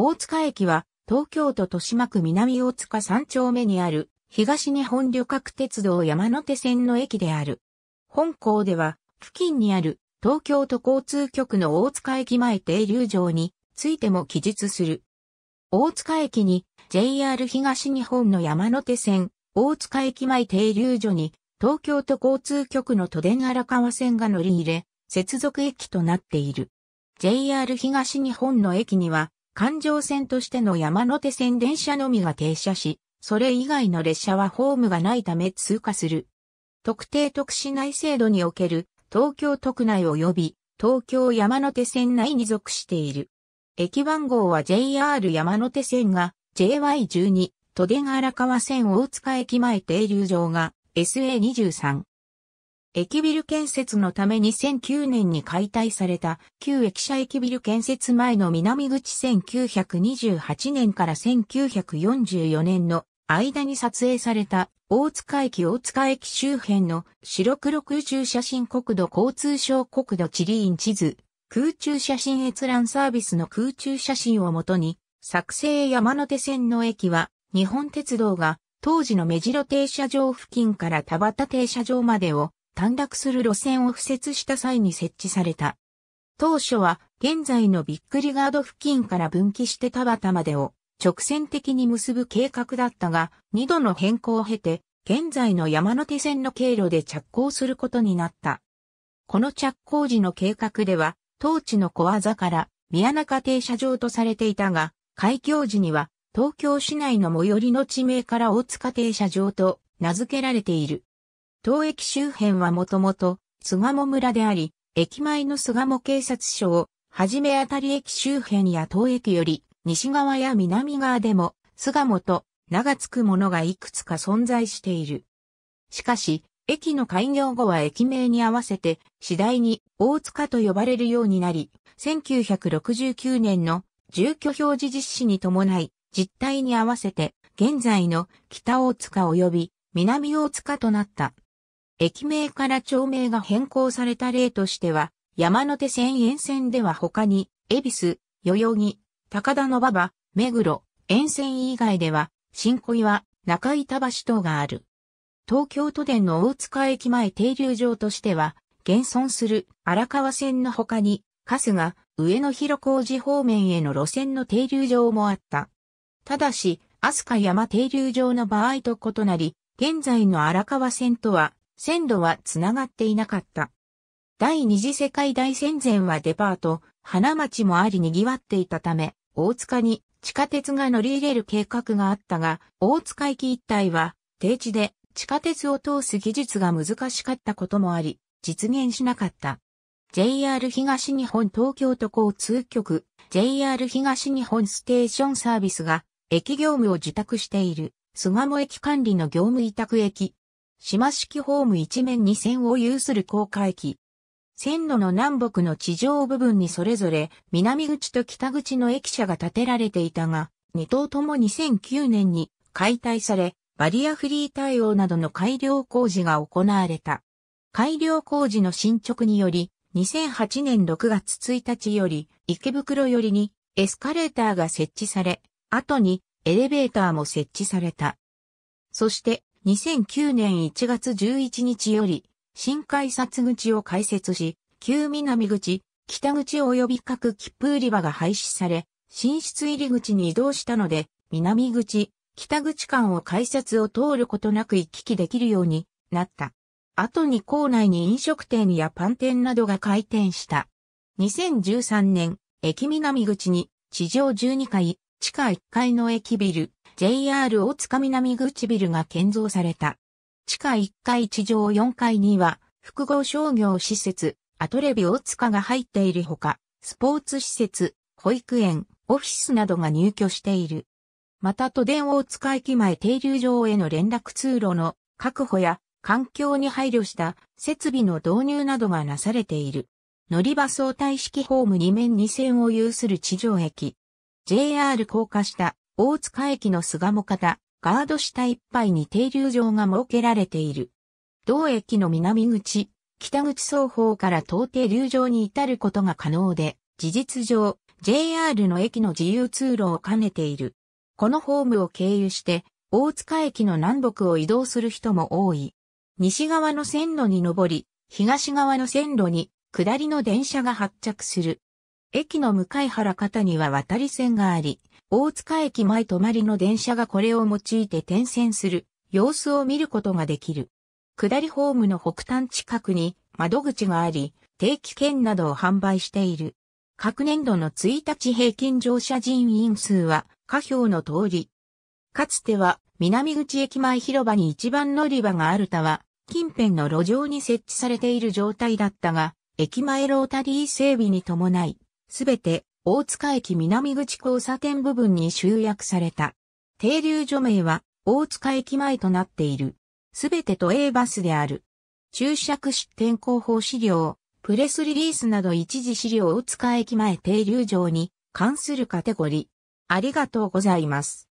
大塚駅は東京都豊島区南大塚3丁目にある東日本旅客鉄道山手線の駅である。本校では付近にある東京都交通局の大塚駅前停留場についても記述する。大塚駅に JR 東日本の山手線大塚駅前停留所に東京都交通局の都電荒川線が乗り入れ、接続駅となっている。JR 東日本の駅には環状線としての山手線電車のみが停車し、それ以外の列車はホームがないため通過する。特定特殊内制度における東京都区内及び東京山手線内に属している。駅番号は JR 山手線が JY12、都電荒川線大塚駅前停留場が SA23。駅ビル建設のため2009年に解体された旧駅舎駅ビル建設前の南口1928年から1944年の間に撮影された大塚駅大塚駅周辺の白黒空中写真国土交通省国土地理院地図、空中写真閲覧サービスの空中写真をもとに、作成山手線の駅は、日本鉄道が当時の目白停車場付近から田端停車場までを短絡する路線を敷設した際に設置された。当初は現在のビックリガード付近から分岐して田端までを直線的に結ぶ計画だったが、2度の変更を経て、現在の山手線の経路で着工することになった。この着工時の計画では、当地の小技から宮中停車場とされていたが、開業時には東京市内の最寄りの地名から大塚停車場と名付けられている。当駅周辺はもともと巣鴨村であり、駅前の巣鴨警察署をはじめあたり駅周辺や当駅より西側や南側でも、巣鴨と名が付くものがいくつか存在している。しかし、駅の開業後は駅名に合わせて次第に大塚と呼ばれるようになり、1969年の住居表示実施に伴い、実態に合わせて現在の北大塚及び南大塚となった。駅名から町名が変更された例としては、山手線沿線では他に、恵比寿、代々木、高田馬場、目黒、沿線以外では、新小岩、中板橋等がある。東京都電の大塚駅前停留場としては、現存する荒川線の他に、春日、上野広小路方面への路線の停留場もあった。ただし、飛鳥山停留場の場合と異なり、現在の荒川線とは、線路は繋がっていなかった。第二次世界大戦前はデパート、花町もあり賑わっていたため、大塚に地下鉄が乗り入れる計画があったが、大塚駅一帯は低地で地下鉄を通す技術が難しかったこともあり、実現しなかった。JR 東日本東京都交通局、JR 東日本ステーションサービスが駅業務を受託している巣鴨駅管理の業務委託駅。島式ホーム一面二線を有する高架駅。線路の南北の地上部分にそれぞれ南口と北口の駅舎が建てられていたが、二棟とも2009年に解体され、バリアフリー対応などの改良工事が行われた。改良工事の進捗により、2008年6月1日より池袋寄りにエスカレーターが設置され、後にエレベーターも設置された。そして2009年1月11日より新改札口を開設し、旧南口、北口及び各切符売り場が廃止され、新出入り口に移動したので、南口、北口間を改札を通ることなく行き来できるようになった。後に構内に飲食店やパン店などが開店した。2013年、駅南口に地上12階、地下1階の駅ビル、JR 大塚南口ビルが建造された。地下1階地上4階には、複合商業施設、アトレビ大塚が入っているほか、スポーツ施設、保育園、オフィスなどが入居している。また都電大塚駅前停留場への連絡通路の確保や環境に配慮した設備の導入などがなされている。乗り場相対式ホーム2面2線を有する地上駅。JR 高架下大塚駅の巣鴨方ガード下いっぱいに停留場が設けられている。同駅の南口、北口双方から東停留場に至ることが可能で、事実上、JR の駅の自由通路を兼ねている。このホームを経由して大塚駅の南北を移動する人も多い。西側の線路に上り、東側の線路に下りの電車が発着する。駅の向かい原方には渡り線があり、大塚駅前止まりの電車がこれを用いて転線する様子を見ることができる。下りホームの北端近くに窓口があり、定期券などを販売している。各年度の1日平均乗車人員数は下表の通り。かつては南口駅前広場に一番乗り場があるたは、近辺の路上に設置されている状態だったが、駅前ロータリー整備に伴い、すべて大塚駅南口交差点部分に集約された。停留所名は大塚駅前となっている。すべて都営バスである。注釈出展広報資料、プレスリリースなど一時資料大塚駅前停留場に関するカテゴリー。ありがとうございます。